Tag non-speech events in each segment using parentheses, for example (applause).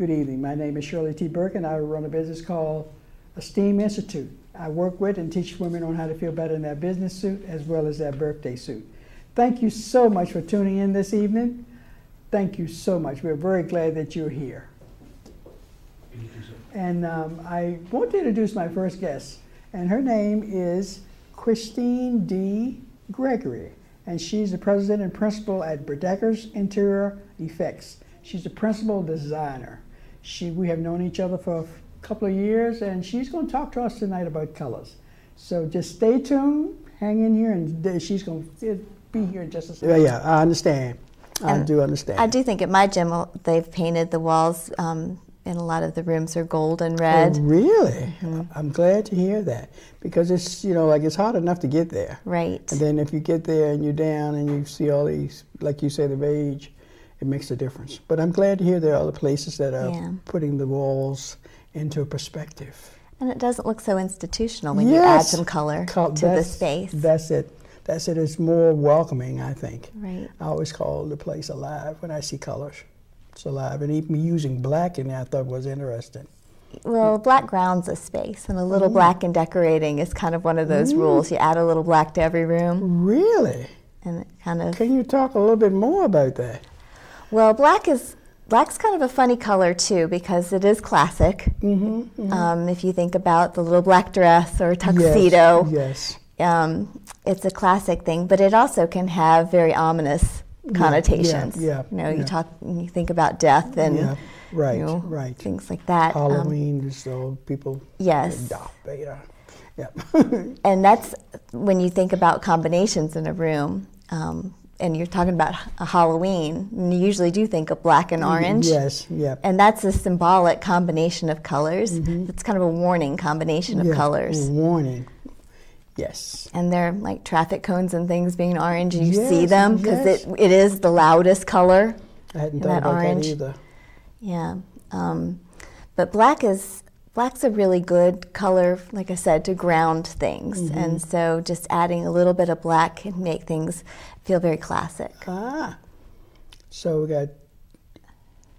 Good evening. My name is Shirley T. Burke, and I run a business called Esteem Institute. I work with and teach women on how to feel better in their business suit as well as their birthday suit. Thank you so much for tuning in this evening. Thank you so much. We're very glad that you're here. And um, I want to introduce my first guest, and her name is Kristine D. Gregory, and she's the president and principal at Bedecker's Interior Effects. She's the principal designer. She, we have known each other for a couple of years, and she's going to talk to us tonight about colors. So just stay tuned, hang in here, and she's going to be here in just a second. Yeah, yeah, I understand. I do understand. I do think at my gym uh, they've painted the walls um, in a lot of the rooms are gold and red. Oh, really? Mm-hmm. I'm glad to hear that because it's you know like it's hard enough to get there, Right. and then if you get there and you're down and you see all these like you say the beige, it makes a difference. But I'm glad to hear there are other places that are Yeah. putting the walls into perspective. And it doesn't look so institutional when you add some color Col- to the space. That's it. That's it. It's more welcoming, I think. Right. I always call the place alive when I see colors. It's alive, and even using black in there, I thought was interesting. Well, black grounds a space, and a little Mm. black in decorating is kind of one of those rules. You add a little black to every room, Really? and it kind of. Can you talk a little bit more about that? Well, black is black's kind of a funny color too because it is classic. Mm-hmm. Um, if you think about the little black dress or tuxedo, Yes. um, it's a classic thing, but it also can have very ominous connotations. yeah, you know, yeah. you talk, you think about death and yeah. Right. you know, right. things like that. Um, Halloween, so people. yes. Vader. Yeah. (laughs) and that's when you think about combinations in a room. Um, and you're talking about a Halloween, and you usually do think of black and orange. yes. Yeah. And that's a symbolic combination of colors. It's kind of a warning combination of yeah. colors. Warning. Yes. And they're like traffic cones and things being orange, and you see them because yes. it, it is the loudest color. I hadn't thought that about orange. that either. Yeah. Um, but black is black's a really good color, like I said, to ground things. Mm-hmm. And so just adding a little bit of black can make things feel very classic. Ah. So we got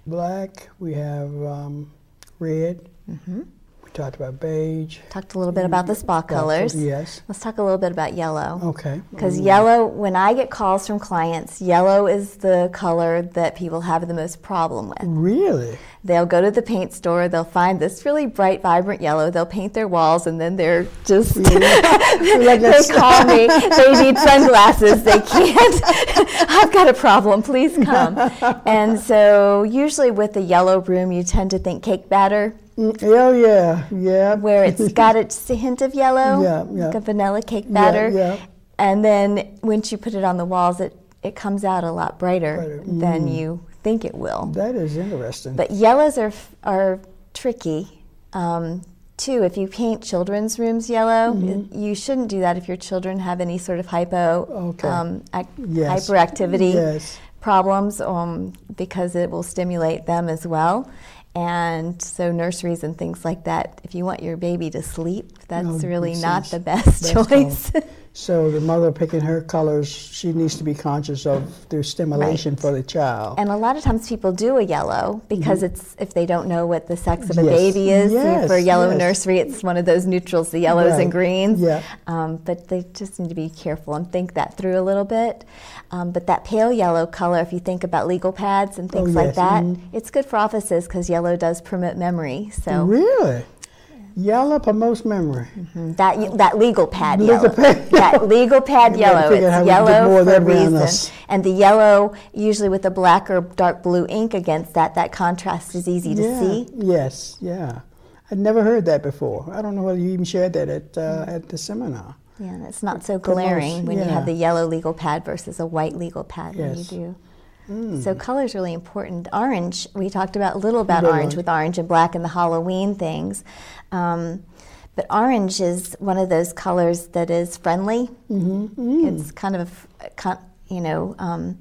black. We have um, red. Mm-hmm. We talked about beige. Talked a little bit about the spa colors. Yes. Let's talk a little bit about yellow. Okay. Because yellow, when I get calls from clients, yellow is the color that people have the most problem with. Really? They'll go to the paint store, they'll find this really bright, vibrant yellow, they'll paint their walls, and then they're just, (laughs) they call me, (laughs) they need sunglasses, they can't, (laughs) I've got a problem, please come. And so, usually with the yellow room, you tend to think cake batter, Oh yeah. Yeah. where it's (laughs) got a hint of yellow, Yeah, yeah. like a vanilla cake batter. yeah. And then once you put it on the walls, it, it comes out a lot brighter, Brighter. than you think it will. That is interesting. But yellows are are tricky um, too. If you paint children's rooms yellow, Mm-hmm. you shouldn't do that if your children have any sort of hypo Okay. um, ac- Yes. hyperactivity Yes. problems, um, because it will stimulate them as well. And so nurseries and things like that. If you want your baby to sleep, that's No, really not the best Best (laughs) choice. So the mother picking her colors, she needs to be conscious of the stimulation Right. for the child. And a lot of times people do a yellow because it's if they don't know what the sex of a. Yes. baby is. Yes, For a yellow yes. nursery, it's one of those neutrals, the yellows Right. and greens. Yeah. Um, but they just need to be careful and think that through a little bit. Um, but that pale yellow color, if you think about legal pads and things Oh, like that, mhm. it's good for offices because yellow does promote memory. So Really? Yellow promotes memory. that that legal pad Legal yellow, pad. that legal pad yellow, it's how we can get more yellow for a reason. And the yellow, usually with the black or dark blue ink against that, that contrast is easy to yeah. see. Yes, yeah. I'd never heard that before. I don't know whether you even shared that at, uh, at the seminar. Yeah, it's not so glaring when you have the yellow legal pad versus a white legal pad Yes. Hmm. when you do. So color is really important. Orange, we talked about a little about orange with orange and black and the Halloween things. Um, but orange is one of those colors that is friendly. Mm-hmm. It's kind of, you know, um,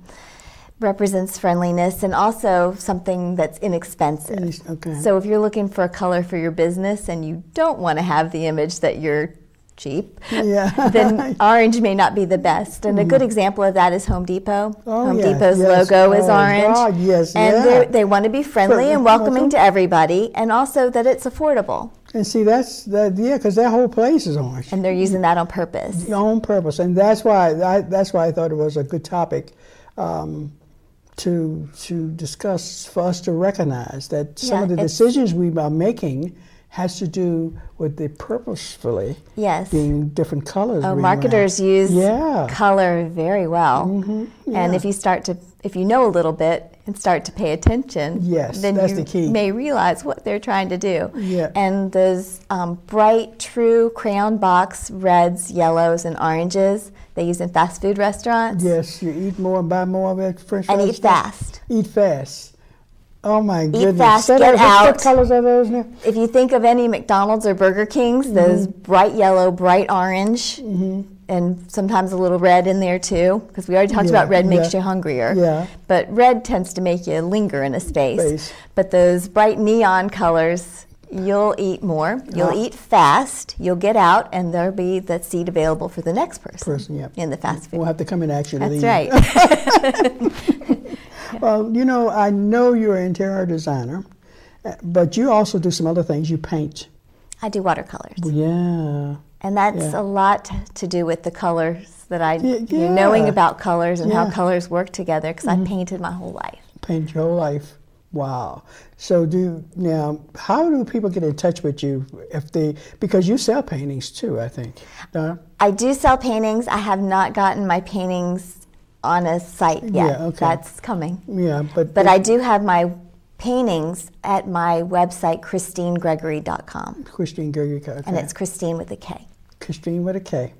represents friendliness and also something that's inexpensive. Okay. So if you're looking for a color for your business and you don't want to have the image that your cheap, Yeah. then (laughs) orange may not be the best. And a good example of that is Home Depot. Oh, Home yes, Depot's yes. logo is Oh, orange. God, yes, and yeah. they want to be friendly For- and welcoming welcome. to everybody, and also that it's affordable. And see, that's that. Yeah, because that whole place is orange And they're using that on purpose. on purpose, and that's why I, that's why I thought it was a good topic um, to to discuss for us to recognize that some Yeah, of the decisions we are making has to do with the purposefully Yes. being different colors. Oh, marketers around. use Yeah. color very well. Mhm, And if you start to, if you know a little bit and start to pay attention, Yes, then that's you the key. may realize what they're trying to do. Yeah. And those um, bright, true crayon box reds, yellows, and oranges they use in fast food restaurants Yes, you eat more and buy more of it. French and eat fast. Eat fast. Oh my goodness! fast, Say get out. What colors are those now? If you think of any McDonald's or Burger Kings, mm-hmm. those bright yellow, bright orange, mm-hmm. and sometimes a little red in there too, because we already talked Yeah, about red makes yeah. you hungrier. Yeah. But red tends to make you linger in a space. Space. But those bright neon colors, you'll eat more. You'll Ah. eat fast. You'll get out, and there'll be that seat available for the next person, Person, yep. in the fast food. We'll have to come in actually That's right. (laughs) (laughs) Well, you know, I know you're an interior designer, but you also do some other things. You paint. I do watercolors. Yeah. And that's Yeah. a lot to do with the colors that I, Yeah, you know, knowing about colors and how Yeah. Mm-hmm. colors work together because I painted my whole life. Paint your whole life. Wow. So do now how do people get in touch with you if they because you sell paintings too, I think. Donna? I do sell paintings. I have not gotten my paintings on a site yet. Yeah, okay. That's coming. Yeah, but But I do have my paintings at my website, KristineGregory.com. Kristine Gregory okay. And it's Christine with a K. Kristine with a K.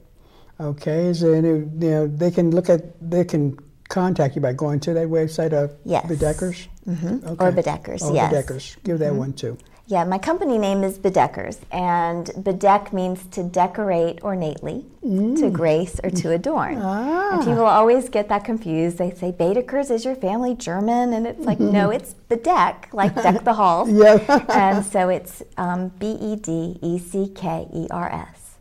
Okay, is there any, you know, they can look at, they can contact you by going to that website of Yes. Bedeckers? Mhm. Okay. Or Bedeckers, Or yes. Bedeckers. Give that one too. Yeah, my company name is Bedeckers, and bedeck means to decorate ornately, to grace, or to adorn. Mm. Ah. And people always get that confused. They say, Baedekers, is your family German? And it's like, no, it's bedeck, like deck the halls. (laughs) Yeah. and so it's um, B E D E C K E R S,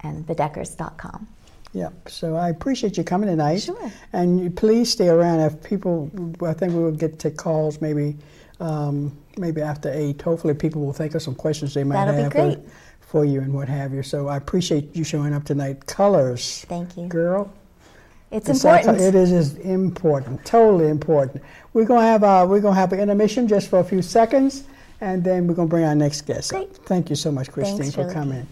and bedeckers.com. Yeah, so I appreciate you coming tonight. Sure. And you please stay around. If people, I think we will get to calls maybe, um, maybe after eight. Hopefully, people will think of some questions they might That'll be have great. For, for you and what have you. So I appreciate you showing up tonight. Colors, Thank you. girl. It's important. It is, is important, totally important. We're gonna have a, we're gonna have an intermission just for a few seconds, and then we're gonna bring our next guest. up. Thank you so much, Kristine, Thanks, for coming.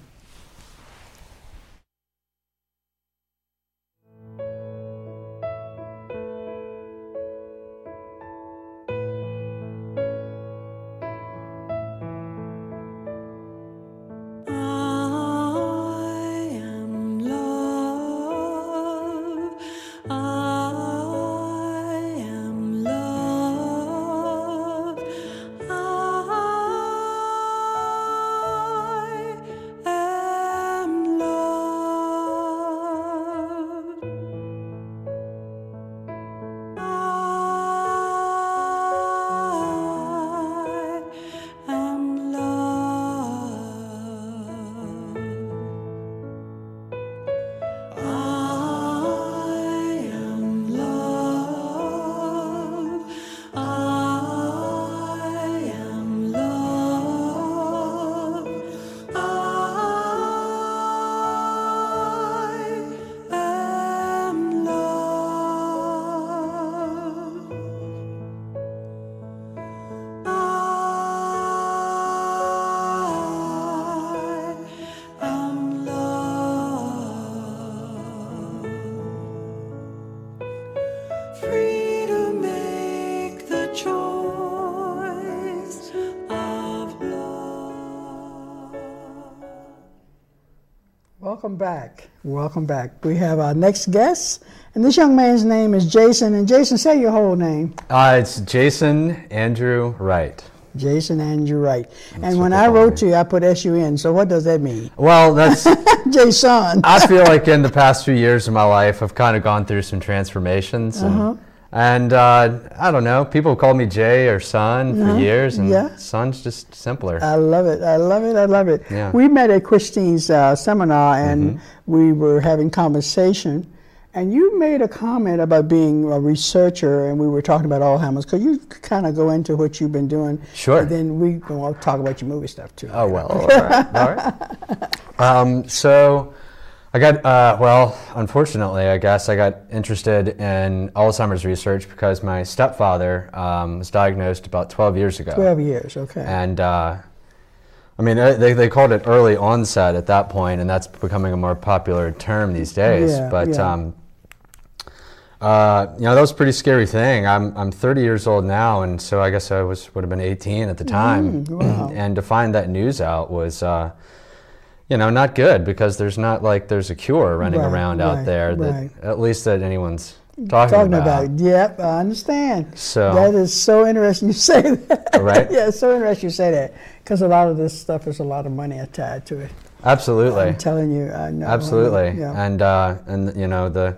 Welcome back. Welcome back. We have our next guest, and this young man's name is Jason. And Jason, say your whole name. Uh, it's Jason Andrew Wright. Jason Andrew Wright. and when I wrote me. you, I put S-U-N. So what does that mean? Well, that's. (laughs) Jason. I feel like in the past few years of my life, I've kind of gone through some transformations, and And uh, I don't know, people have called me Jay or Sun for years, and Uh-huh. Yeah. Sun's just simpler. I love it. I love it. I love it. Yeah. We met at Kristine's uh, seminar and we were having conversation. And you made a comment about being a researcher, and we were talking about Alzheimer's. Could you kind of go into what you've been doing? Sure. And then we will talk about your movie stuff too. Oh well, all right, all right. (laughs) Um, so, I got uh, well. Unfortunately, I guess I got interested in Alzheimer's research because my stepfather um, was diagnosed about 12 years ago, 12 years, okay. and uh, I mean they, they called it early onset at that point, and that's becoming a more popular term these days. Yeah, but yeah. um, uh, you know that was a pretty scary thing. I'm I'm 30 years old now, and so I guess I was would have been 18 at the time. Mm, wow. (clears throat) and to find that news out was, uh, you know, not good because there's not like there's a cure running Right, around out there that right. at least that anyone's talking, Talking about. about, yep, I understand. So- that is so interesting you (laughs) say that. Right? yeah, it's so interesting you say that because a lot of this stuff is a lot of money tied to it. Absolutely. I'm telling you, I know. Absolutely. Yeah. And uh, and you know the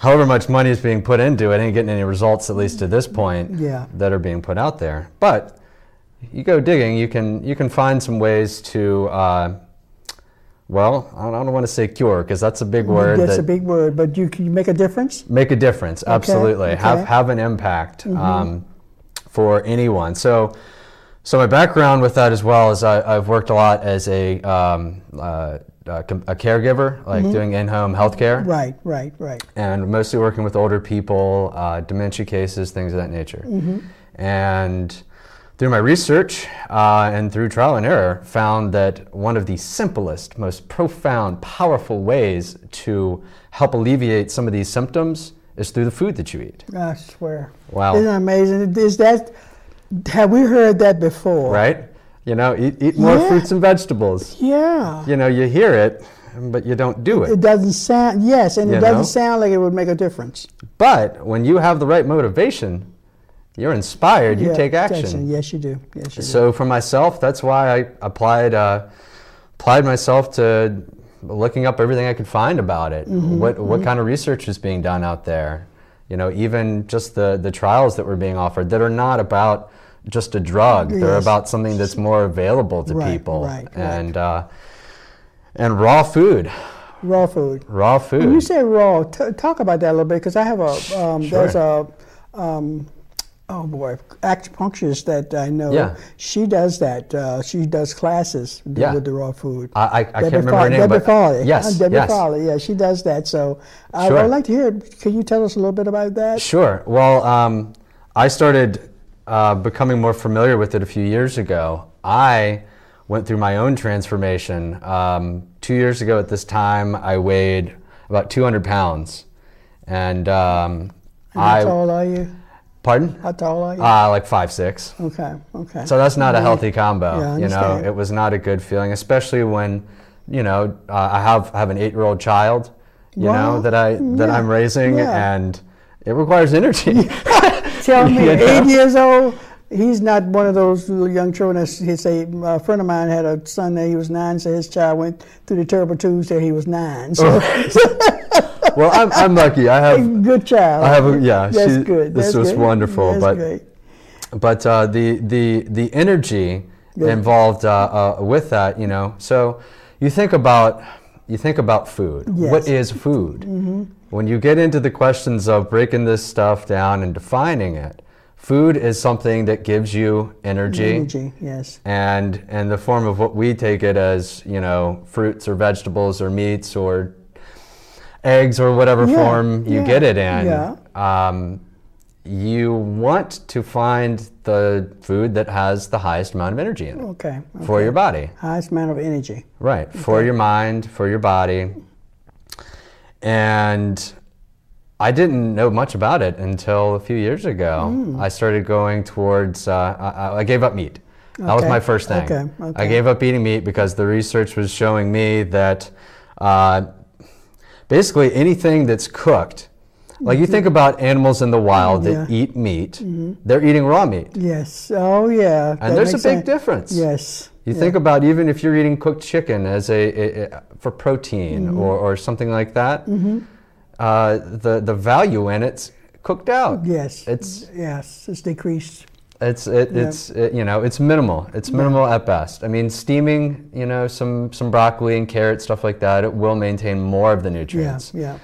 however much money is being put into it ain't getting any results at least to this point Yeah. that are being put out there. But you go digging, you can you can find some ways to uh, well, I don't want to say cure because that's a big word. That's that a big word, but you can you make a difference. make a difference. Absolutely, have okay. have an impact um, for anyone. So. So my background with that as well is I, I've worked a lot as a um, uh, a, com- a caregiver, like doing in-home healthcare. Right, right, right. and mostly working with older people, uh, dementia cases, things of that nature. And through my research uh, and through trial and error, found that one of the simplest, most profound, powerful ways to help alleviate some of these symptoms is through the food that you eat. I swear. Wow. Isn't that amazing? Is that? Have we heard that before? Right? You know, eat, eat more Yeah. fruits and vegetables. Yeah. You know, you hear it, but you don't do It it. doesn't sound. Yes, and it doesn't know? sound like it would make a difference. But when you have the right motivation, you're inspired, you Yeah, take action. Yes, you do. Yes, you do. So for myself, that's why I applied uh, applied myself to looking up everything I could find about it. Mm-hmm, What what kind of research is being done out there? You know, even just the the trials that were being offered that are not about just a drug. They're about something that's more available to Right, people. right, right. And uh, and raw food, raw food. raw food. When you say raw, t- talk about that a little bit because I have a um, Sure. there's a um, oh boy acupuncturist that I know. Yeah. She does that. Uh, she does classes with- Yeah. with the raw food. I, I, I can't remember Fa- her name, Debbie Farley. yes, Uh, Debbie yes. Yeah, she does that. So I Sure. would like to hear. it. Can you tell us a little bit about that? Sure. Well, um, I started uh, becoming more familiar with it a few years ago. I went through my own transformation. Um, two years ago at this time, I weighed about 200 pounds. And um, How tall are you? Pardon? How tall are you? Uh, like five six. okay. Okay. So that's not a healthy combo. Yeah, I you know, it was not a good feeling, especially when, you know, uh, I have have an eight year old child, you Wow. know, that I that Yeah, I'm raising, yeah. and it requires energy. (laughs) Tell (laughs) me, You know? eight years old. He's not one of those young children. That's, he say a friend of mine had a son that he was nine. So his child went through the terrible twos till he was nine. So (laughs) well, I'm, I'm lucky. I have a good child. I have a- yeah, That's she- good. this That's was good. wonderful, That's but- great. but uh, the the the energy Yeah. involved uh, uh, with that, you know. So you think about you think about food. What Yes. is food? When you get into the questions of breaking this stuff down and defining it, food is something that gives you energy. energy. Yes. And and the form of what we take it as, you know, fruits or vegetables or meats or eggs or whatever Yeah, form you yeah, get it in. yeah. Um, you want to find the food that has the highest amount of energy in it Okay. for your body. highest amount of energy. Right, for your mind, for your body. And I didn't know much about it until a few years ago. Hmm. I started going towards, uh, I, I gave up meat. That was my first thing. okay, I gave up eating meat because the research was showing me that uh, basically anything that's cooked, like you think about animals in the wild that Mm-hmm. Yeah. Mm-hmm. eat meat, they're eating raw meat. Yes. Oh yeah. And there's a big difference. Yes. You yeah. think about even if you're eating cooked chicken as a, a- a- for protein Mm-hmm. or, or something like that, uh, the the value in it's cooked out. Yes. It's yes. It's decreased. It's it, Yeah. it's it, you know it's minimal. It's minimal at best. I mean, steaming you know some some broccoli and carrot stuff like that. It will maintain more of the nutrients. Yeah. yeah.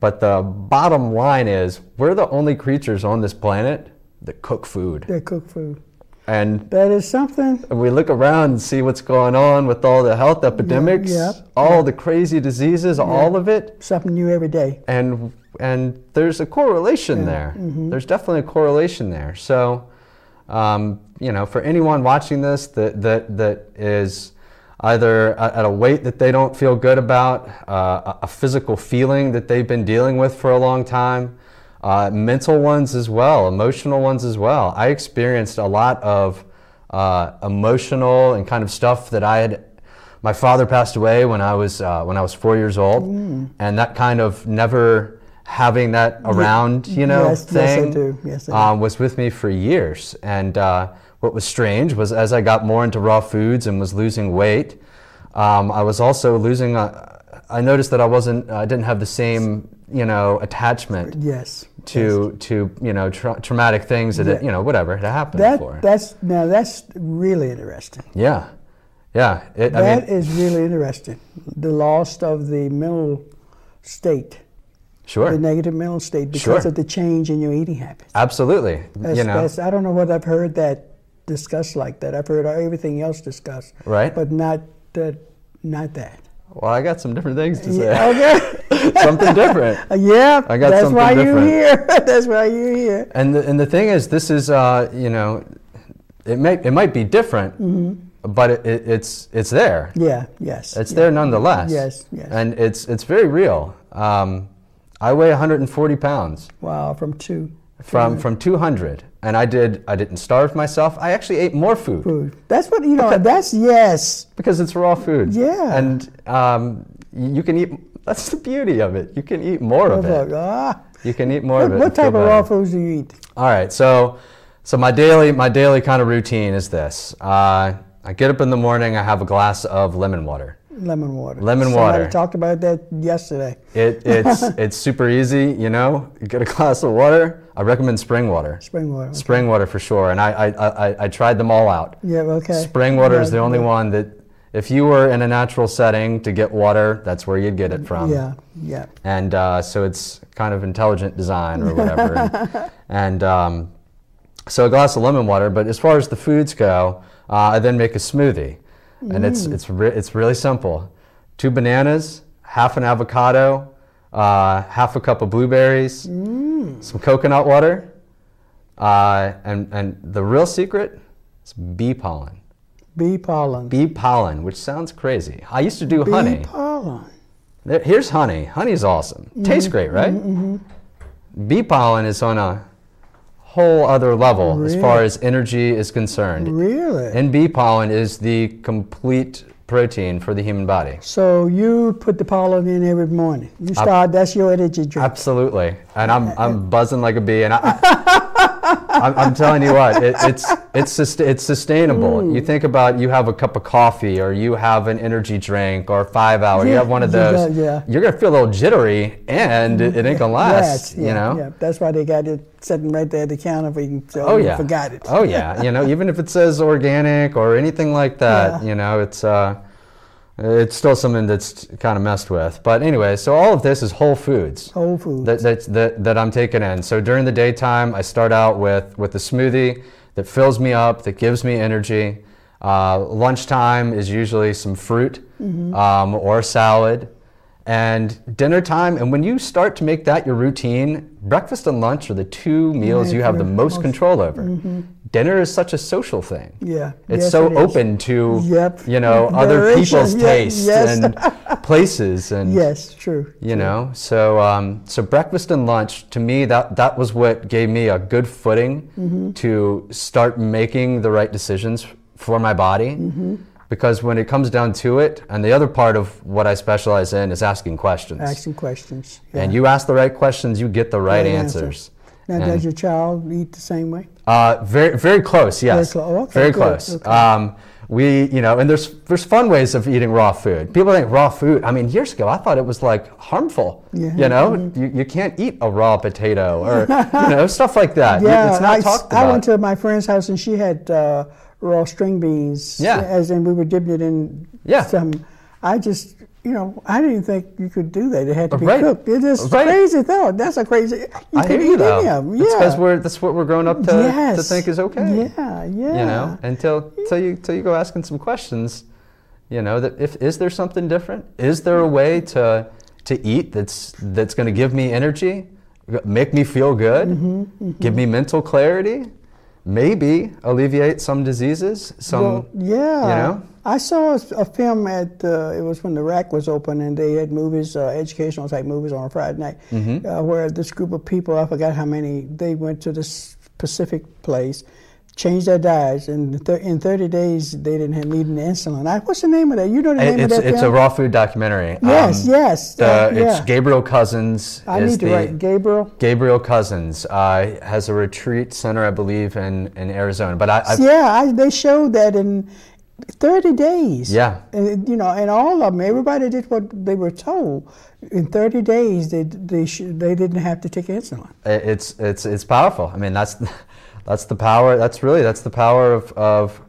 But the bottom line is, we're the only creatures on this planet that cook food, They cook food. and That is something. we look around and see what's going on with all the health epidemics, yeah, all the crazy diseases, all of it. Something new every day. and and there's a correlation Yeah, there. mhm. There's definitely a correlation there. So, um, you know, for anyone watching this that that that is either at a weight that they don't feel good about, uh, a physical feeling that they've been dealing with for a long time, uh, mental ones as well, emotional ones as well. I experienced a lot of uh, emotional and kind of stuff that I had. My father passed away when I was uh, when I was four years old, Mm. and that kind of never having that around, you know, Yes, yes, I thing do. Yes, I do. um, was with me for years. And uh, what was strange was as I got more into raw foods and was losing weight, um, I was also losing. Uh, I noticed that I wasn't. I didn't have the same, you know, attachment Yes. to to you know tra- traumatic things that Yeah. you know whatever had happened That before. that's now that's really interesting. yeah, yeah. It, I mean, is really interesting. The loss of the mental state, sure, the negative mental state, because Sure. of the change in your eating habits. absolutely. That's, you know, that's, I don't know what I've heard that discussed like that. I've heard everything else discussed, Right. But not that, not that. well, I got some different things to say. Yeah, okay. (laughs) something different. (laughs) Yeah, I got that's something why different. you're here. (laughs) that's why you're here. And the, and the thing is, this is uh, you know, it may it might be different, but it, it, it's it's there. Yeah, yes. It's yeah. there nonetheless. Yes, yes. And it's it's very real. Um, I weigh 140 pounds Wow, from two. from from 200, and I did I didn't starve myself. I actually ate more food food. That's what you know. That's yes. because it's raw food. Yeah. And um, you can eat. That's the beauty of it. You can eat more of it. ah. You can eat more What, of it. what type of raw foods do you eat? All right, so so my daily my daily kind of routine is this. Uh, I get up in the morning. I have a glass of lemon water. Lemon water. Lemon Somebody water. talked about that yesterday. It, it's (laughs) it's super easy, you know. You get a glass of water. I recommend spring water. Spring water. okay. Spring water for sure. And I I, I, I tried them all out. Yeah. Okay. Spring water is the only yeah. one that, if you were in a natural setting to get water, that's where you'd get it from. Yeah. Yeah. and uh, so it's kind of intelligent design or whatever. and (laughs) and um, so a glass of lemon water. But as far as the foods go, uh, I then make a smoothie, and it's it's re- it's really simple: two bananas, half an avocado, uh, half a cup of blueberries, some coconut water, uh, and and the real secret is bee pollen. Bee pollen. Bee pollen, which sounds crazy. I used to do honey. Bee pollen. There- Here's honey. Honey's awesome. Mm-hmm. Tastes great, right? -hmm. Bee pollen is on a whole other level as far as energy is concerned. Really? And bee pollen is the complete protein for the human body. so you put the pollen in every morning. You start. that's your energy drink. Absolutely. And I'm, I'm (laughs) buzzing like a bee. And I, I, I'm, I'm telling you what, it, it's, it's, it's sustainable. You think about you have a cup of coffee or you have an energy drink or five hour, you have one of those. yeah. You're going to feel a little jittery and it, it ain't to last, you know? Yeah. That's why they got it sitting right there at the counter for you. So Oh yeah. Forgot it. Oh yeah. You know, even if it says organic or anything like that, (laughs) Yeah. you know, it's uh, it's still something that's kind of messed with. But anyway, so all of this is whole foods Whole foods. that, that, that, that I'm taking in. So during the daytime, I start out with, with a smoothie that fills me up, that gives me energy. Uh, lunchtime is usually some fruit um, or salad. And dinner time, and when you start to make that your routine, breakfast and lunch are the two meals you have the Most- most control over. Dinner is such a social thing. yeah. It's yes, so it open to Yep. you know (laughs) other people's yeah, tastes yes. and (laughs) places and Yes, true. you know so um, so breakfast and lunch to me that that was what gave me a good footing Mm-hmm. to start making the right decisions for my body Mm-hmm. Because when it comes down to it and the other part of what i specialize in is asking questions Asking questions. and you ask the right questions you get the right Right answer. answers Now, And- does your child eat the same way? Uh, very, very close. Yes. clo- oh, okay, Very close. okay. Um, we, you know, and there's there's fun ways of eating raw food. People think raw food. I mean, years ago, I thought it was like harmful. Yeah. You know, you, you can't eat a raw potato or you (laughs) know stuff like that. Yeah, it's not I, talked I went to my friend's house and she had uh, raw string beans. Yeah. As in we were dipping it in Yeah. some. I just, you know, I didn't think you could do that. It had to be Right. cooked. It is Right. crazy thought. That's a crazy. You I could hear you eat though. any of them. It's Yeah. because we're that's what we're grown up to, yes. to think is okay. Yeah, yeah. You know, until until you until you go asking some questions. You know that if is there something different? Is there a way to to eat that's that's going to give me energy, make me feel good, Mm-hmm, give me mental clarity, maybe alleviate some diseases, some well, yeah. you know? I saw a, film at uh, it was when the rack was open and they had movies, uh, educational type movies on a Friday night, Mm-hmm. uh, where this group of people, I forgot how many, they went to this specific place, changed their diets, and th- in 30 days they didn't have needing insulin. I, what's the name of that? You know the name It's of that it's a raw food documentary. Yes, Um, yes, The, uh, It's. Gabriel Cousens. I need to the, write Gabriel. Gabriel Cousens uh, has a retreat center, I believe, in, in Arizona. But I, I've, Yeah, I, they showed that in 30 days. Yeah. And, you know, and all of them, everybody did what they were told. In 30 days, they they sh- they didn't have to take insulin. it's it's it's powerful. I mean, that's (laughs) that's the power. That's really that's the power of of,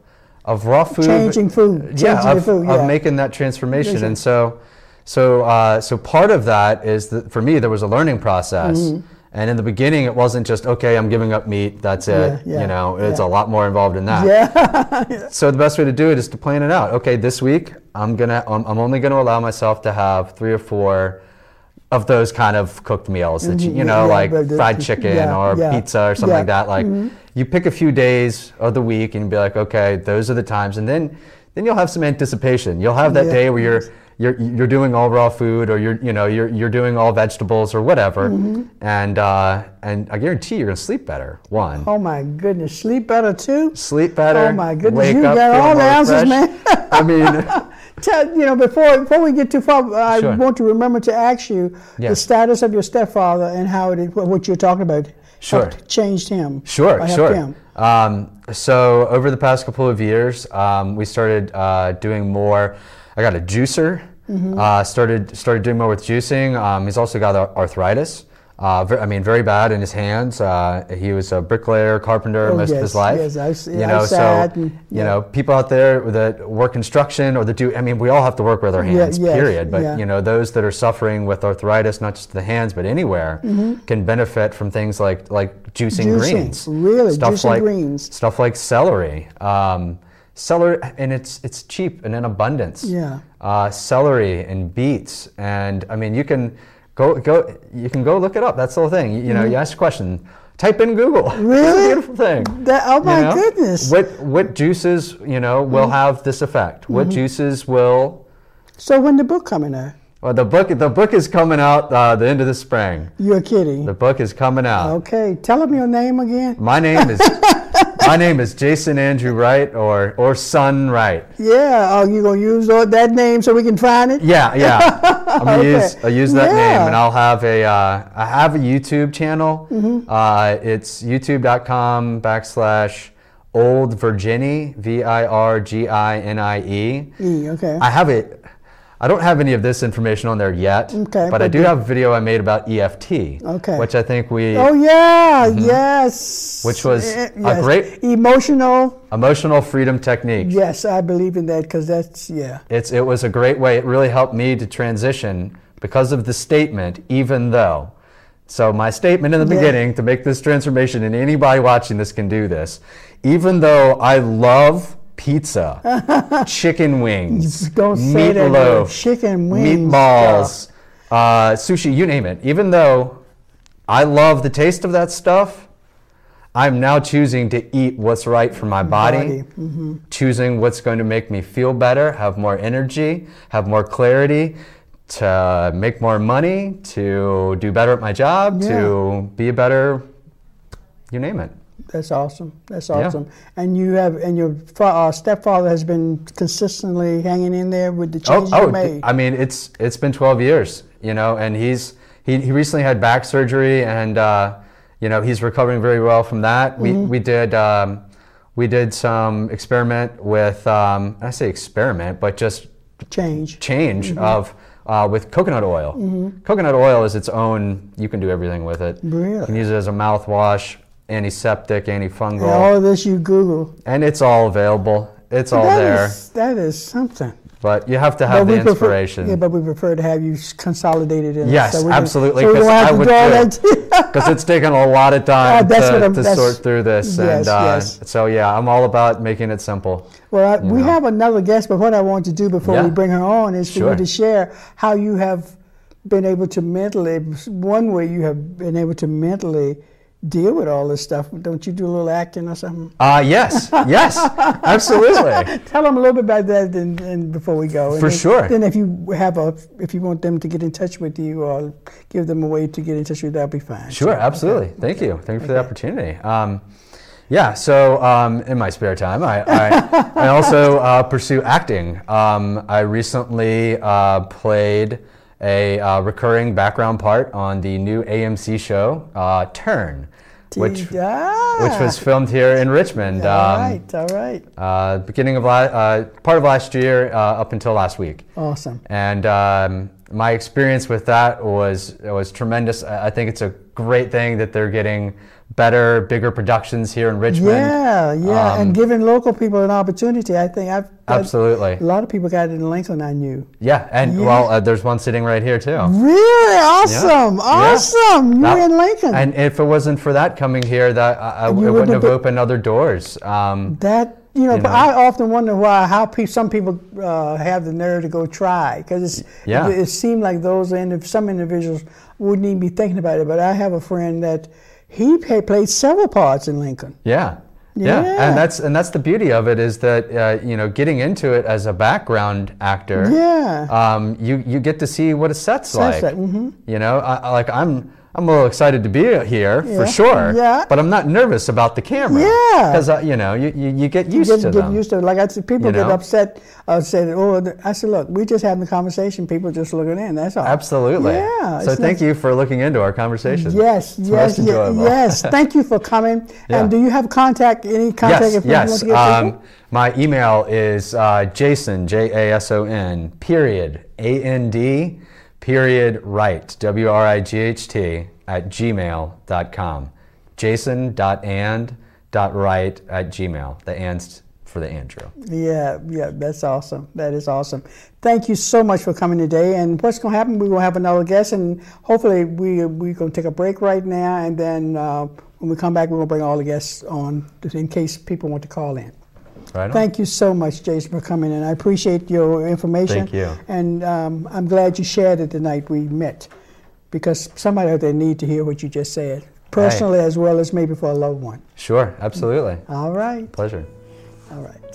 of raw food. Changing food, Yeah, of, food, of making that transformation. And so so uh, so part of that is that for me there was a learning process. Mm-hmm. And in the beginning, it wasn't just okay. I'm giving up meat. That's it. Yeah, yeah, you know, it's yeah. a lot more involved in that. (laughs) Yeah. So the best way to do it is to plan it out. Okay, this week I'm gonna I'm, I'm only gonna allow myself to have three or four of those kind of cooked meals that you, you Mhm, know yeah, like fried chicken yeah, or yeah, pizza or something like Mm-hmm. that. Like you pick a few days of the week and be like, okay, those are the times, and then then you'll have some anticipation. You'll have that day where you're you're you're doing all raw food or you're you know you're you're doing all vegetables or whatever, Mm-hmm. and uh, and I guarantee you're gonna sleep better. One. oh my goodness, sleep better too. Sleep better. Oh my goodness, you got all the answers, man. I mean, (laughs) Tell, you know, before before we get too far, I Sure. want to remember to ask you the status of your stepfather and how it what you're talking about. Sure. changed him. Sure, sure. him. Um, so over the past couple of years, um, we started uh, doing more. I got a juicer. Mm-hmm. Uh, started started doing more with juicing. Um, he's also got arthritis. Uh, I mean, very bad in his hands. Uh, he was a bricklayer, carpenter Oh, most of his life. yes, se- you know, so sat and- you know, people out there that work construction or that do. I mean, we all have to work with our Yeah, hands. yes, period. But yeah. you know, those that are suffering with arthritis, not just the hands but anywhere, can benefit from things like like juicing. Juicing, greens. really, stuff juicing like greens. stuff like celery. Um, celery, and it's it's cheap and in abundance. Yeah. Uh, celery and beets, and I mean you can go go you can go look it up. That's the whole thing. You, you know, you ask a question, type in Google. (laughs) Mm-hmm. Really? a beautiful thing. That- oh you my know? goodness. What what juices you know will Mm-hmm. have this effect? What juices will So when the book coming out? well, the book the book is coming out uh, the end of the spring. You're kidding. The book is coming out. okay, tell them your name again. My name is (laughs) my name is Jason Andrew Wright or or Sun Wright. Yeah, oh, you gonna use that name so we can find it? Yeah, yeah. (laughs) I'm gonna Okay. use I'll use that name, and I'll have a uh, I have a YouTube channel. Mm-hmm. Uh, it's YouTube.com backslash Old Virginie V I R G I N I E. E, okay. I have it. I don't have any of this information on there yet, Okay, but I do have a video I made about EFT, Okay. which I think we oh yeah, yes. Which was Eh, a great- emotional. emotional freedom technique. Yes, I believe in that because that's yeah. It's, it was a great way. It really helped me to transition because of the statement, even though. So, my statement in the Yeah. beginning to make this transformation, and anybody watching this can do this, even though I love pizza, (laughs) chicken wings, Don't say meatloaf. Chicken wings, meatballs, uh, sushi, you name it, even though I love the taste of that stuff, I'm now choosing to eat what's right for my body, Body, mm-hmm. choosing what's going to make me feel better, have more energy, have more clarity, to make more money, to do better at my job, to be a better, you name it. That's awesome. That's Yeah. awesome. And you have, and your uh, stepfather has been consistently hanging in there with the changes you oh, made. I mean, it's it's been 12 years, you know, and he's he, he recently had back surgery, and uh, you know, he's recovering very well from that. We we did um, we did some experiment with um, I say experiment, but just Change. change of uh, with coconut oil. Coconut oil is its own. You can do everything with it. Really? You can use it as a mouthwash, antiseptic, antifungal, And all of this you Google. and it's all available. It's all That there. is- that is something. But you have to have the we prefer- inspiration. yeah, but we prefer to have you consolidated in. Yes, so absolutely, So we 'cause don't have I would do all too. that. because (laughs) it's taken a lot of time that's to, to sort through this, and yes, uh, yes. so yeah, I'm all about making it simple. Well, I, we know. have another guest, but what I want to do before we bring her on is for Sure. you to share how you have been able to mentally, one way you have been able to mentally deal with all this stuff. Don't you do a little acting or something? Uh, yes, yes, (laughs) absolutely. Tell them a little bit about that, and, and before we go. And For then, sure. Then, if you have a, if you want them to get in touch with you or give them a way to get in touch with, you, that'll be fine. Sure, absolutely. Thank you. Thank you for the opportunity. Um, yeah, so um, in my spare time, I, I, (laughs) I also uh, pursue acting. Um, I recently uh, played a uh, recurring background part on the new AMC show, uh, Turn, which, which was filmed here in Richmond. all um, right, all right, uh, beginning of la- uh, part of last year uh, up until last week. awesome. And um, my experience with that was was tremendous. I think it's a great thing that they're getting better, bigger productions here in Richmond. Yeah, yeah, Um, and giving local people an opportunity. I think I've Absolutely. A lot of people got it in Lincoln. I knew. Yeah, and well, uh, there's one sitting right here too. Really awesome, Yeah. awesome. You That- in Lincoln. And if it wasn't for that coming here, that I, I, it wouldn't wouldn't have have opened other doors. Um, that you know, you but know. I often wonder why how pe- some people uh, have the nerve to go try because Yeah. it, it seemed like those and some individuals wouldn't even be thinking about it. But I have a friend that he played several parts in Lincoln. Yeah. Yeah. Yeah. and that's and that's the beauty of it is that uh, you know getting into it as a background actor. Yeah. Um, you you get to see what a set's Sets like. like, mhm. You know, I- like I'm I'm a little excited to be here Yeah. for sure. Yeah. But I'm not nervous about the camera. Yeah. Because uh, you know you, you, you get used get, to get them. used to it. Like I said, people You get know? upset. Uh, say, "Oh," I said, "Look, we just having a conversation. People just looking in. That's all." Absolutely. Yeah. So thank not- you for looking into our conversation. Yes, It's yes, yes. (laughs) Thank you for coming. Yeah. And do you have contact? Any contact? Yes, if you want yes. to get Um, my email is uh, Jason, J A S O N, period, A N D, period, right, W R I G H T, at gmail.com. Jason.and.right at gmail. The and's for the Andrew. Yeah, yeah. That's awesome. That is awesome. Thank you so much for coming today. And what's going to happen? Going to have another guest, and hopefully we we're going to take a break right now, and then uh, when we come back, we're going to bring all the guests on in case people want to call in. Right. Thank you so much, Jason, for coming in. I appreciate your information. Thank you. And um, I'm glad you shared it the night we met because somebody out there need to hear what you just said, personally as well as maybe for a loved one. Sure, absolutely. All right. Pleasure. All right.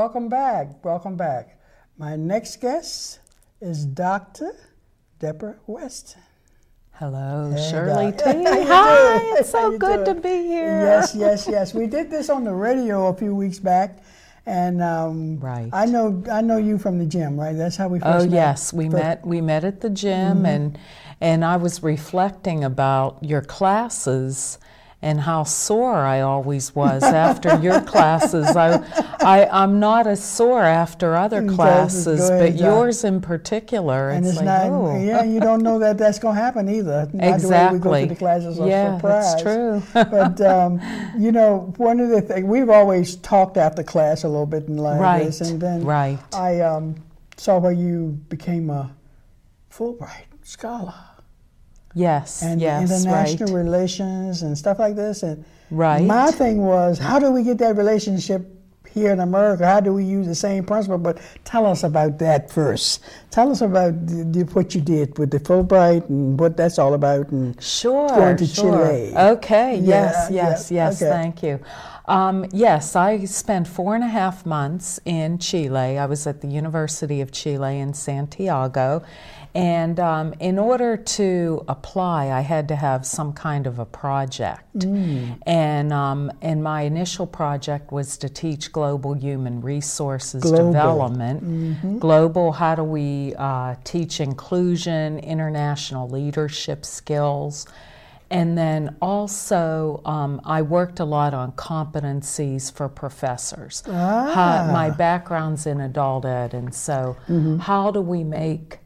Welcome back. Welcome back. My next guest is Dr. Deborah West. Hello, Hey, Shirley (laughs) Doc. T. Hi, doing? it's so good doing? to be here. Yes, yes, yes. We did this on the radio a few weeks back, And um, Right. I know I know you from the gym, right? That's how we first Oh met. yes, we met. We met at the gym, and and I was reflecting about your classes and how sore I always was after your (laughs) classes. I, I I'm not as sore after other Classes, classes, but yours in particular. And it's, it's like, not, oh. yeah, you don't know that that's going to happen either. Not Exactly. The way we go to the classes are Yeah, surprise. that's true. but, um, you know, one of the things, we've always talked after class a little bit in like Right, this. And then right. I um, saw where you became a Fulbright scholar. Yes, and yes, international right. relations and stuff like this. And Right. my thing was, how do we get that relationship here in America? How do we use the same principle? But tell us about that first. Tell us about the, the, what you did with the Fulbright and what that's all about. And Sure. going to sure. Chile. Okay. Yeah, yes. Yes. yeah, Yes. okay. Thank you. Um, yes, I spent four and a half months in Chile. I was at the University of Chile in Santiago. And um, in order to apply, I had to have some kind of a project. Mm. And, um, and my initial project was to teach global human resources Global. development. Mm-hmm. Global, how do we uh, teach inclusion, international leadership skills? And then also, um, I worked a lot on competencies for professors. Ah. How- my background's in adult ed, and so Mm-hmm. how do we make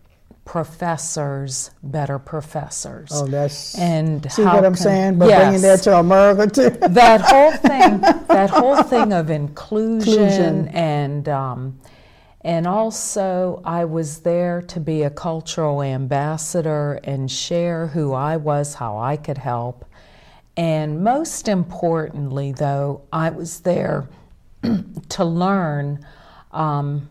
professors better professors? oh, that's and see how what I'm saying? But bringing that Yes to America too. (laughs) that whole thing, that whole thing of inclusion, Inclusion. and um, and also I was there to be a cultural ambassador and share who I was, how I could help, and most importantly, though, I was there (clears throat) to learn. Um,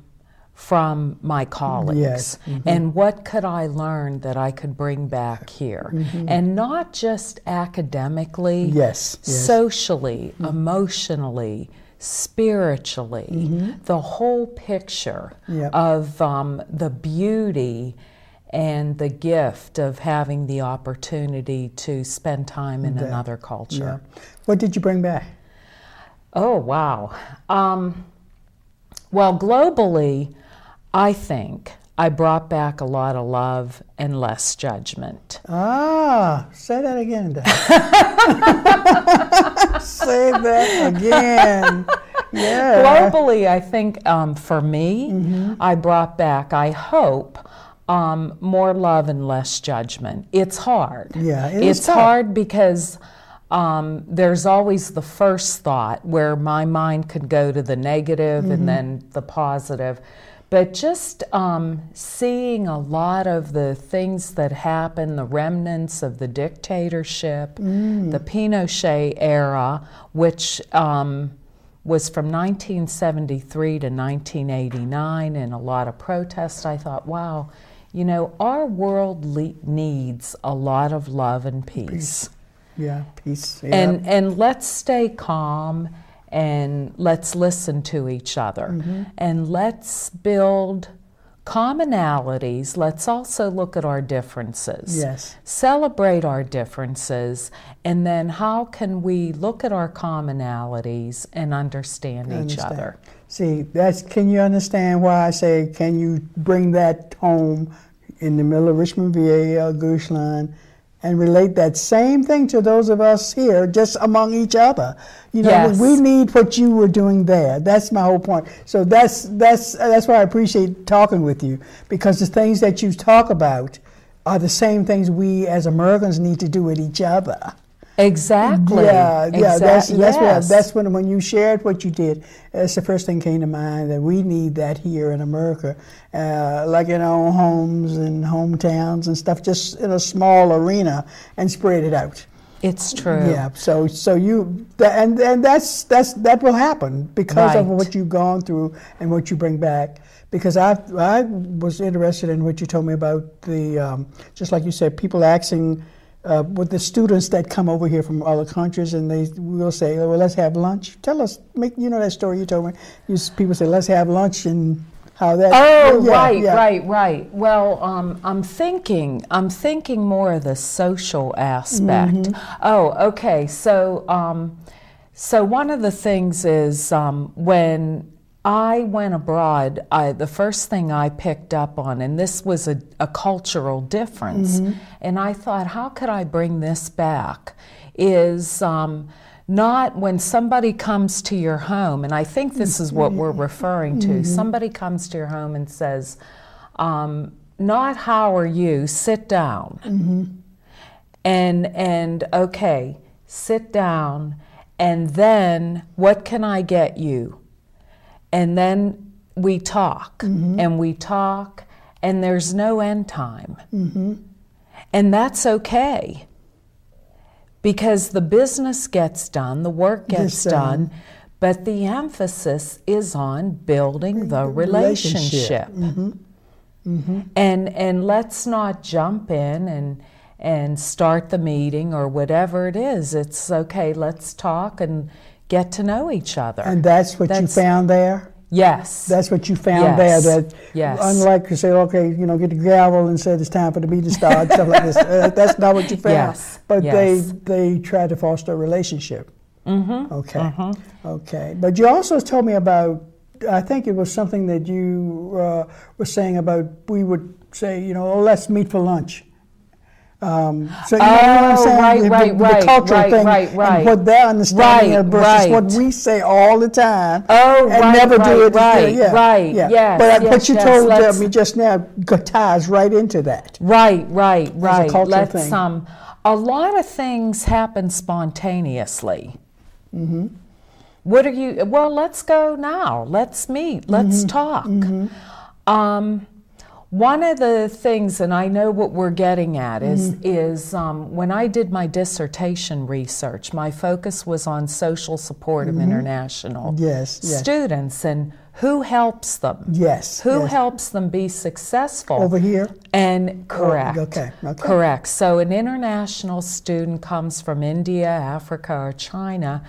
from my colleagues Yes, mm-hmm. and what could I learn that I could bring back here and not just academically Mm-hmm. Yes, yes. socially, emotionally, spiritually, the whole picture Yep. of um, the beauty and the gift of having the opportunity to spend time in That- another yeah. culture. What did you bring back? Oh, wow. Um, well, globally, I think I brought back a lot of love and less judgment. Ah, say that again. (laughs) Say that again. Yeah. Globally, I think um, for me, Mm-hmm. I brought back, I hope, um, more love and less judgment. It's hard. Yeah, it is it's hard because um, there's always the first thought where my mind could go to the negative Mm-hmm. and then the positive. But just um, seeing a lot of the things that happened, the remnants of the dictatorship, Mm. the Pinochet era, which um, was from 1973 to 1989, and a lot of protests, I thought, wow, you know, our world le- needs a lot of love and peace. Yeah, peace. Yeah. And, and let's stay calm and let's listen to each other Mm-hmm. and let's build commonalities. Let's also look at our differences. Yes. Celebrate our differences, and then how can we look at our commonalities and understand, each other? See, that's can you understand why I say can you bring that home in the middle of Richmond, VA, El Goochland, and relate that same thing to those of us here, just among each other. You know, Yes. we need what you were doing there. That's my whole point. So that's that's that's why I appreciate talking with you because the things that you talk about are the same things we as Americans need to do with each other. Exactly. Yeah, yeah. Exact- That's that's what yes. that's when when you shared what you did. That's the first thing came to mind that we need that here in America, uh, like in our own homes and hometowns and stuff, just in a small arena and spread it out. It's true. Yeah. So so you and and that's that's that will happen because of what you've gone through and what you bring back. Because I I was interested in what you told me about the um, just like you said, people asking. Uh, with the students that come over here from other countries, and they will say, "Oh, "Well, let's have lunch." Tell us, make you know that story you told me. You, people say, "Let's have lunch," and how that. Oh, Yeah, right, yeah. right, right. Well, um, I'm thinking, I'm thinking more of the social aspect. Mm-hmm. Oh, okay. So, um, so one of the things is um, when I went abroad, I, the first thing I picked up on, and this was a, a cultural difference, and I thought, how could I bring this back? Is um, not when somebody comes to your home, and I think this is what we're referring to. Somebody comes to your home and says, um, not how are you, sit down. And, and okay, sit down, and then what can I get you? And then we talk and we talk and there's no end time. And that's okay because the business gets done the work gets done. but the emphasis is on building the relationship. relationship. And and let's not jump in and and start the meeting or whatever it is. It's okay let's talk and get to know each other And that's what That's- you found there? yes That's what you found Yes. there. That Yes. unlike to say, okay, you know, get the gavel and said it's time for the meeting to start, stuff like this. Uh, (laughs) that's not what you found. Yes. But Yes. they they try to foster a relationship. Mm-hmm. Okay. Okay. But you also told me about. I think it was something that you uh, were saying about. We would say, you know, oh, let's meet for lunch. Um, so you know, what I'm Oh, saying? right, the, right, the, the cultural right, thing right, right. and what their understanding Right, versus what we say all the time. Oh, and right, never do it. right, yeah, right, Yeah. yes, but yes, what you yes, told uh, me just now ties right into that. Right, right, right. cultural Let's thing. um a lot of things happen spontaneously. Mm-hmm. What are you well, let's go now. Let's meet. Let's Mm-hmm. talk. Um one of the things, and I know what we're getting at, is Mm-hmm. is um, when I did my dissertation research, my focus was on social support of international Mm-hmm. Yes, yes. students and who helps them. Yes, Who yes. helps them be successful? Over here? And correct. okay, okay. Correct. So an international student comes from India, Africa, or China.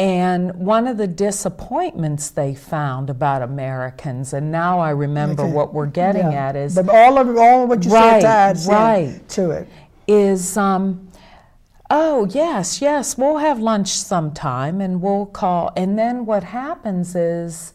And one of the disappointments they found about Americans, and now I remember Okay. what we're getting Yeah. at is But all of all of what you Right, said in right. to it. is um, oh yes yes we'll have lunch sometime and we'll call and then what happens is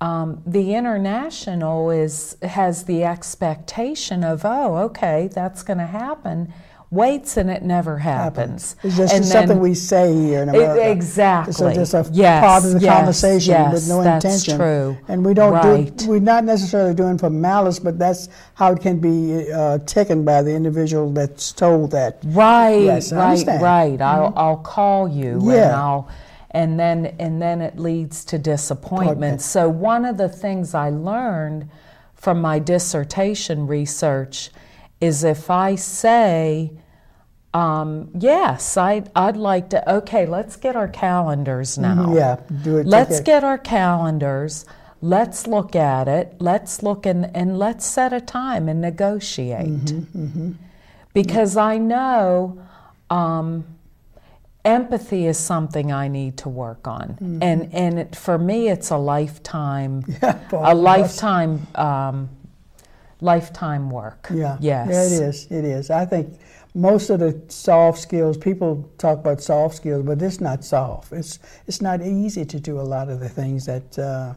um, the international is has the expectation of oh okay that's going to happen waits and it never happens It's just and something then- we say here in America. exactly. So just a Yes, part of the yes, conversation yes, with no that's intention. true. And we don't Right. do we're not necessarily doing for malice, but that's how it can be uh, taken by the individual that's told that. Right, Yes, right, understand. Mm-hmm. right. I'll, I'll call you and I'll and then and then it leads to disappointment. Okay. So one of the things I learned from my dissertation research is if I say um, yes, I'd, I'd like to. Okay, let's get our calendars now. Mm-hmm, Yeah, do it. Let's get our calendars. Let's look at it. Let's look and, and let's set a time and negotiate. Mm-hmm, Because I know um, empathy is something I need to work on. Mm-hmm. And, and it, for me, it's a lifetime, (laughs) Yeah, a lifetime, um, lifetime work. Yeah. Yes. Yeah, it is. It is. I think most of the soft skills people talk about soft skills, but it's not soft. It's it's not easy to do a lot of the things that uh,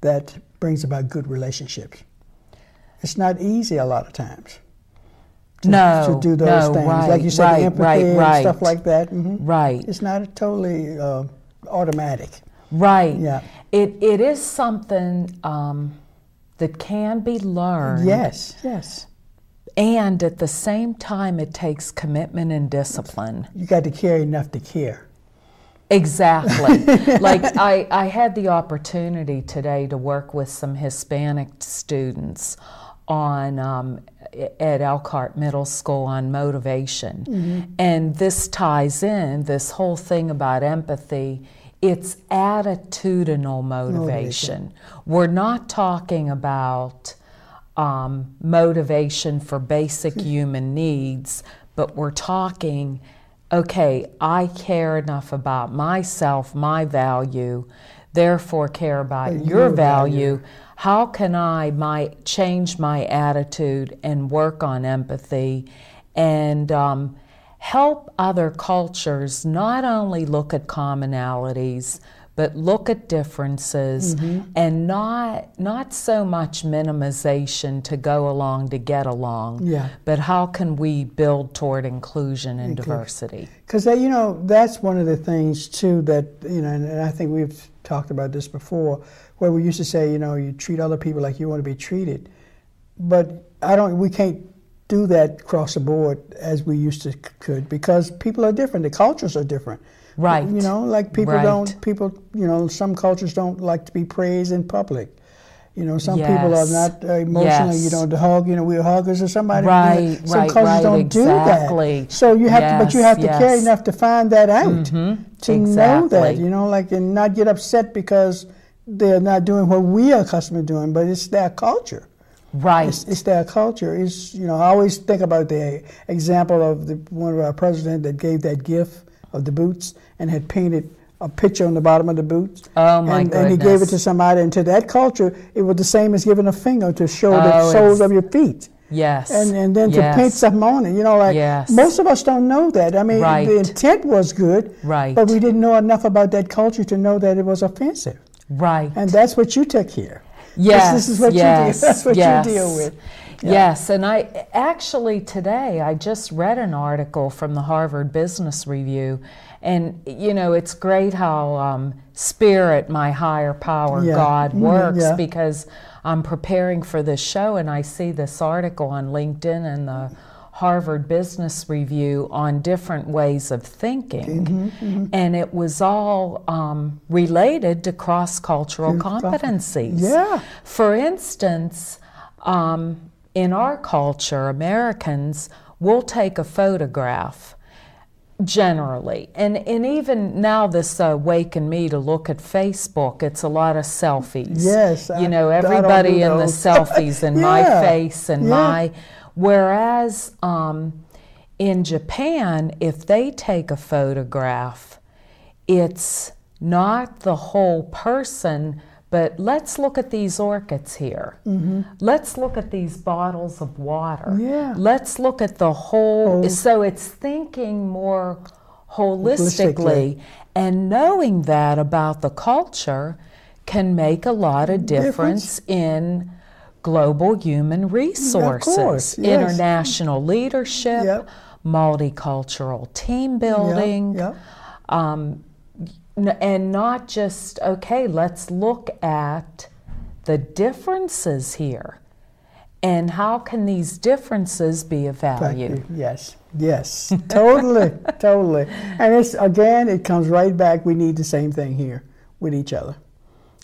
that brings about good relationships. It's not easy a lot of times. To, No, to do those no, things, right, like you said, right, empathy right, and right. stuff like that. hmm Right. It's not a totally uh, automatic. Right. Yeah. It, it is something um, that can be learned. Yes, yes. And at the same time, it takes commitment and discipline. You got to care enough to care. Exactly. (laughs) like I, I had the opportunity today to work with some Hispanic students on um, at Elkhardt Middle School on motivation, and this ties in this whole thing about empathy. It's attitudinal motivation. We're not talking about um, motivation for basic human needs, but we're talking okay, I care enough about myself, my value, therefore care about But your value. value. How can I my, change my attitude and work on empathy and um, help other cultures not only look at commonalities, but look at differences mm-hmm. and not not so much minimization to go along to get along, Yeah. but how can we build toward inclusion and Inclusion. diversity? Because you know that's one of the things too that you know, and, and I think we've talked about this before, where we used to say, you know, you treat other people like you want to be treated, but I don't. We can't do that across the board as we used to could because people are different. The cultures are different. Right. You know, like people Right. don't. People, you know, some cultures don't like to be praised in public. You know, some people are not uh, emotional. You Yes. know, to hug. You know, we're huggers or somebody. Right, Some right, cultures right, don't do that. So you have to, but you have to care enough to find that out to know that. You know, like and not get upset because they're not doing what we are accustomed to doing, but it's their culture. Right. It's, it's their culture. It's you know I always think about the example of the one of our president that gave that gift of the boots and had painted a picture on the bottom of the boots. Oh, my and, and he gave it to somebody. And to that culture, it was the same as giving a finger to show the Oh, soles of your feet. yes. And, and then to paint something on it, you know, like Yes. most of us don't know that. I mean, Right. the intent was good, Right. but we didn't know enough about that culture to know that it was offensive. Right. And that's what you took here. This- Yes, this, is what yes, you (laughs) do. That's what yes. you deal with. Yes, and I actually today I just read an article from the Harvard Business Review, and you know it's great how um, spirit, my higher power, Yeah. God Mhm, works yeah. because I'm preparing for this show and I see this article on LinkedIn and the Harvard Business Review on different ways of thinking, Mm-hmm, and it was all um, related to cross cultural competencies. Yeah. For instance, um, in our culture, Americans will take a photograph generally. And, and even now, this uh, awakened me to look at Facebook. It's a lot of selfies. Yes, You know, I don't everybody in the selfies and (laughs) my face and yeah. my. Whereas um, in Japan, if they take a photograph, it's not the whole person, but let's look at these orchids here. Let's look at these bottles of water. Mm-hmm. Yeah. Let's look at the whole. Whole- So it's thinking more holistically, Holistically. and knowing that about the culture can make a lot of difference, in global human resources, yes. international leadership, Yep. multicultural team building Yep, um, and not just okay let's look at the differences here and how can these differences be of value. Yes, yes, totally, (laughs) totally. And it's again, it comes right back. We need the same thing here with each other.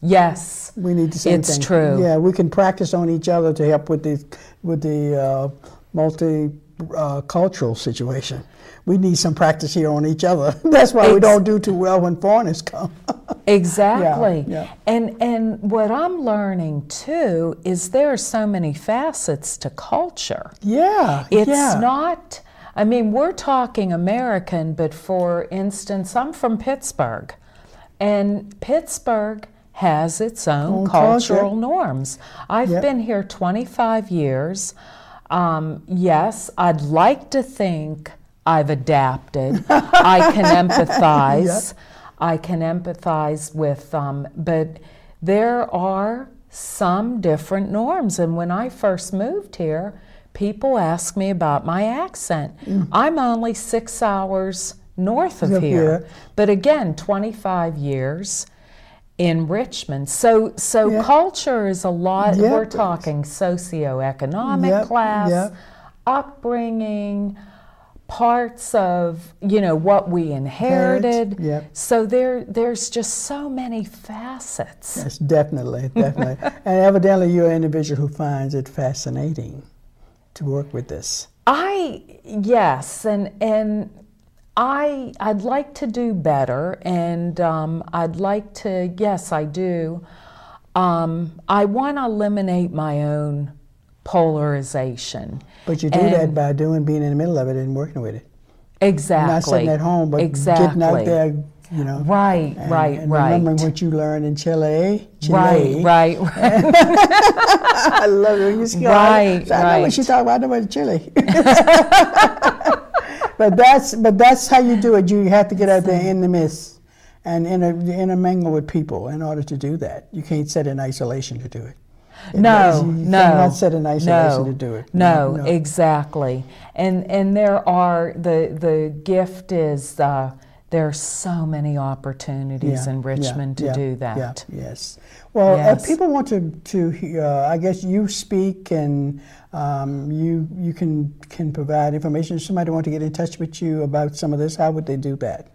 Yes We need the same It's thing. true. Yeah, we can practice on each other to help with the with the uh, multi uh, situation. We need some practice here on each other. (laughs) That's why we don't do too well when foreigners come. (laughs) exactly yeah. and and what i'm learning too is there are so many facets to culture yeah, It's yeah. not, I mean, we're talking American, but for instance, I'm from Pittsburgh, and Pittsburgh has its own Own culture. cultural norms. I've Yep. been here 25 years. Um, yes, I'd like to think I've adapted. (laughs) I can empathize. I can empathize with, um, but there are some different norms. And when I first moved here, people ask me about my accent. I'm only six hours north of here. but again, 25 years in Richmond. So, so Yeah. culture is a lot. Yep. We're talking socioeconomic Yep, class, yep. upbringing, parts of you know what we inherited. yep. So there, there's just so many facets. Yes, definitely, definitely. (laughs) and evidently, you're an individual who finds it fascinating to work with this. I yes, and and I I'd like to do better, and um, I'd like to yes, I do. Um, I want to eliminate my own polarization. But you do that by doing being in the middle of it and working with it. Exactly. Not sitting at home, but exactly. getting out there, you know. Right, and, right, and right. remembering what you learned in Chile. Chile. Right, right, (laughs) right. I love it. when You see, Right, I, know what right. she talking about. I know about Chile. (laughs) but that's but that's how you do it. You have to get out there in the midst and inter, intermingle with people in order to do that. You can't sit in isolation to do it. It No, you no, cannot sit in isolation no, to do it. No, exactly. And and there are the the gift is uh, there are so many opportunities Yeah, in Richmond yeah, to yeah, do that. Yes. Well, Yes. if people want to, to uh, I guess you speak and um, you you can can provide information. If somebody want to get in touch with you about some of this, how would they do that?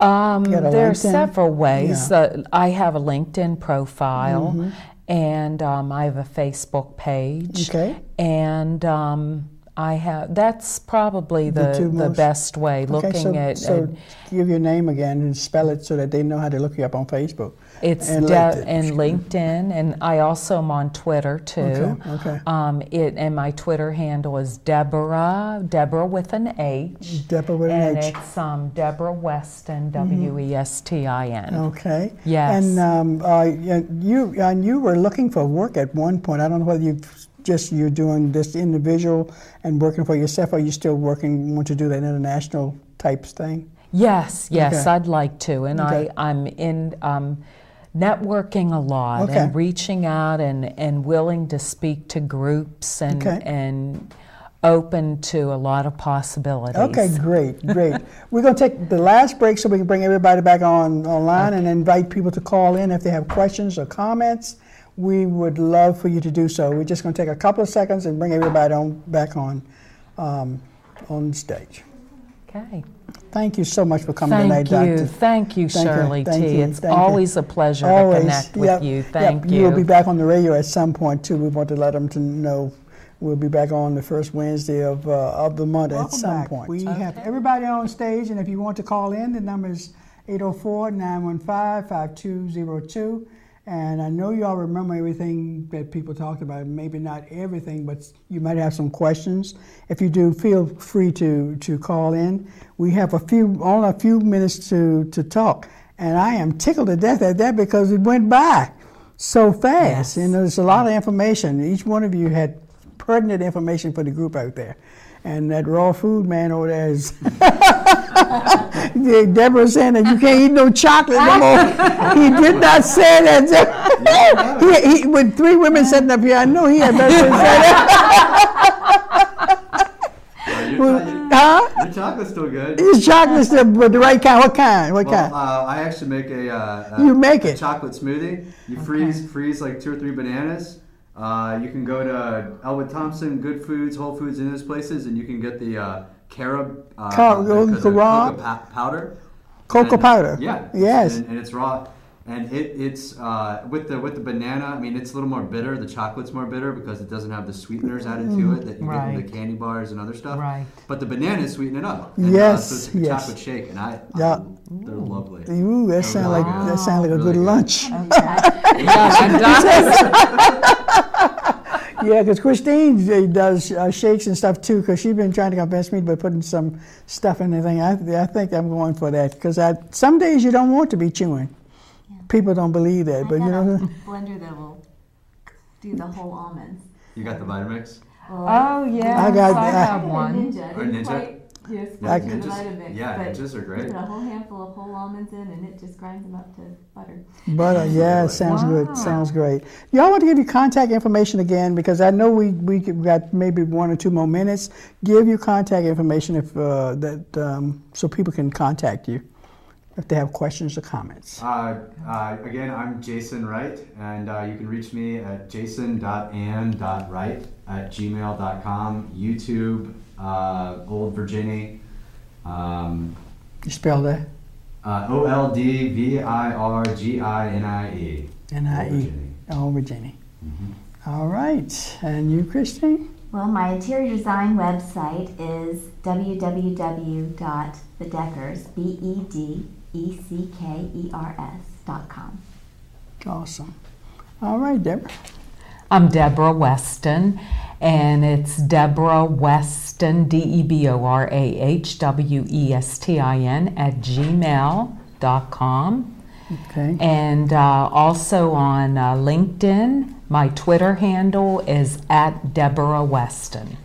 Um, there are several ways. Yeah. Uh, I have a LinkedIn profile, Mm-hmm. and um, I have a Facebook page. Okay. And um, I have. That's probably The the the, best way. Looking okay, so, at, so at give your name again and spell it so that they know how to look you up on Facebook. It's And LinkedIn. and LinkedIn, and I also am on Twitter too. Okay, okay. Um, it and my Twitter handle is Deborah Deborah with an H. Deborah with an H. Mm-hmm. it's um, Deborah Westin W E S T I N. Okay. Yes. And um, uh, you and you were looking for work at one point. I don't know whether you just you're doing this individual and working for yourself, or you still working want to do that international types thing. Yes, yes, Okay. I'd like to, and Okay. I I'm in. Um, Networking a lot Okay. and reaching out and, and willing to speak to groups and and open to a lot of possibilities. Okay, great, great. We're going to take the last break so we can bring everybody back on online and invite people to call in if they have questions or comments. We would love for you to do so. We're just going to take a couple of seconds and bring everybody on back on um, on stage. Okay. Thank you so much for coming Thank tonight, you. Doctor. Thank you, Thank you, Shirley thank T. you, It's thank you. always a pleasure Always. to connect with Yep, you. yep. Thank You'll be back on the radio at some point too. We want to let them to know we'll be back on the first Wednesday of uh, of the month at some point. We have everybody on stage, and if you want to call in, the number is 804-915-5202. And I know you all remember everything that people talked about. Maybe not everything, but you might have some questions. If you do, feel free to to call in. We have a few only a few minutes to to talk, and I am tickled to death at that because it went by so fast. Yes. And there's a lot of information. Each one of you had pertinent information for the group out there. And that raw food man over there is. (laughs) Deborah saying that you can't eat no chocolate no more. (laughs) he did not say that. (laughs) he, he, with three women sitting up here, I know he had better say that. Your, huh? your chocolate's still good. His chocolate's the, but the right kind. What kind? What Well, kind? uh, I actually make a, uh, a You make a it? chocolate smoothie. You freeze freeze like two or three bananas. Uh, you can go to Ellwood Thompson, Good Foods, Whole Foods, and those places, and you can get the uh, carob, uh, Car- the- the carob? cocoa pa- powder. Cocoa And- powder. Yeah. Yes. And, and it's raw, and it, it's uh, with the with the banana. I mean, it's a little more bitter. The chocolate's more bitter because it doesn't have the sweeteners added to it that you get in the candy bars and other stuff. Right. But the bananas sweeten it up. And, Yes, Uh, so it's a yes. chocolate shake, and I, I Yeah. they're lovely. Ooh, that sounds like Wow. that sounds like a Really good good. lunch. Yeah, (laughs) (laughs) (laughs) Yeah, because Kristine uh, does uh, shakes and stuff too. Because she's been trying to convince me by putting some stuff in the thing. I, I think I'm going for that. Because some days you don't want to be chewing. People don't believe that, but you know. a (laughs) blender that will do the whole almonds. You got the Vitamix? Well, Oh yeah, I got- I I- have one. Or Ninja? Quite just Yeah, put the ninjas- Vitamix, yeah, but ninjas are great. Put a whole handful of whole almonds in, and it just grinds them up to butter. But uh, (laughs) yeah, sounds good. Sounds great. Y'all want to give you contact information again because I know we we got maybe one or two more minutes. Give you contact information if uh, that um, so people can contact you if they have questions or comments. Uh, uh, again, I'm Jason Wright, and uh, you can reach me at jason.and.wright at gmail.com, YouTube, uh, Old Virginia, um, You spell that uh, O L D V I R G I N I E. N I E. Oh, Virginia. All right, and you, Kristine? Well, my interior design website is www.bedeckers, B E D E C K E R S dot com. Awesome. All right, Deborah. I'm Deborah Westin, and it's Deborah Westin, D E B O R A H W E S T I N, at gmail.com. Okay. And uh, also on uh, LinkedIn, my Twitter handle is at Deborah Westin.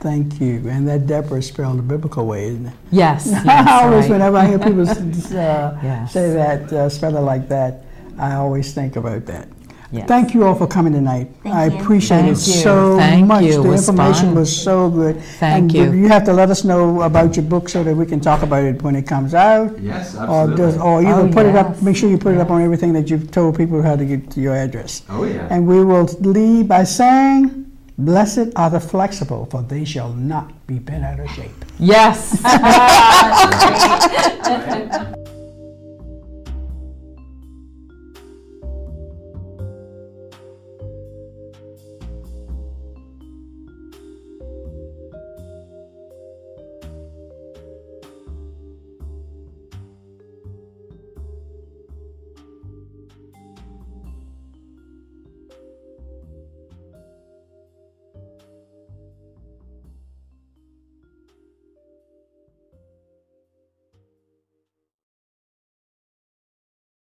Thank you. And that Deborah is spelled the biblical way, isn't it? Yes. (laughs) yes I always, right. whenever I hear people (laughs) uh, Yes. say that, uh, spell it like that, I always think about that. Yes. Thank you all for coming tonight. Thank I you. appreciate it Thank so Thank much. you. The was information fun. was so good. Thank and you. You have to let us know about your book so that we can talk about it when it comes out. Yes, Or, does, or either Oh, put it up, make sure you put it up on everything that you've told people how to get to your address. Oh, yeah. And we will leave by saying, Blessed are the flexible, for they shall not be bent out of shape. Yes. (laughs) (laughs)